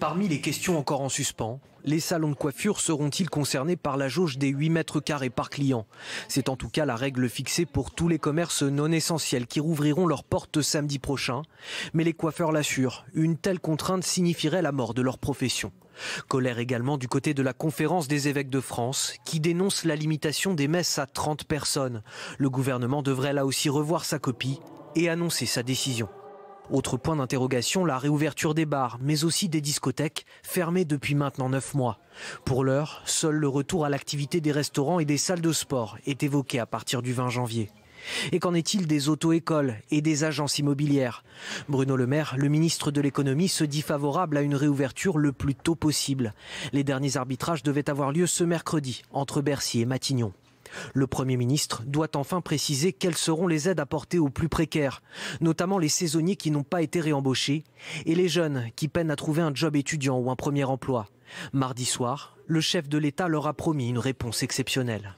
Parmi les questions encore en suspens, les salons de coiffure seront-ils concernés par la jauge des 8 mètres carrés par client? C'est en tout cas la règle fixée pour tous les commerces non essentiels qui rouvriront leurs portes samedi prochain. Mais les coiffeurs l'assurent, une telle contrainte signifierait la mort de leur profession. Colère également du côté de la conférence des évêques de France qui dénonce la limitation des messes à 30 personnes. Le gouvernement devrait là aussi revoir sa copie et annoncer sa décision. Autre point d'interrogation, la réouverture des bars, mais aussi des discothèques, fermées depuis maintenant 9 mois. Pour l'heure, seul le retour à l'activité des restaurants et des salles de sport est évoqué à partir du 20 janvier. Et qu'en est-il des auto-écoles et des agences immobilières? Bruno Le Maire, le ministre de l'économie, se dit favorable à une réouverture le plus tôt possible. Les derniers arbitrages devaient avoir lieu ce mercredi entre Bercy et Matignon. Le Premier ministre doit enfin préciser quelles seront les aides apportées aux plus précaires, notamment les saisonniers qui n'ont pas été réembauchés et les jeunes qui peinent à trouver un job étudiant ou un premier emploi. Mardi soir, le chef de l'État leur a promis une réponse exceptionnelle.